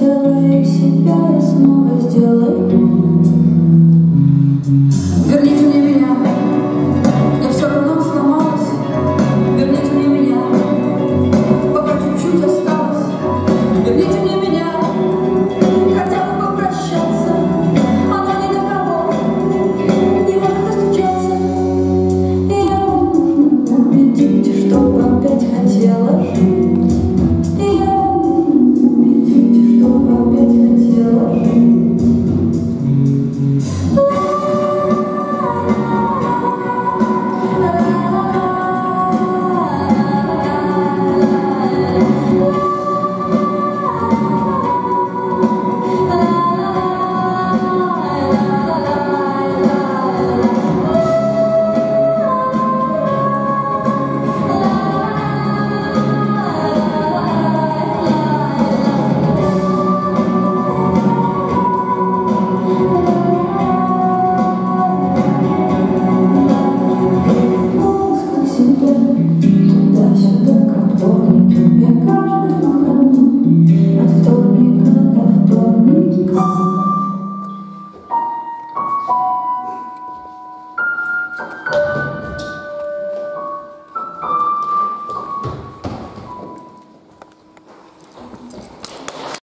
сделай себя, я снова сделаю.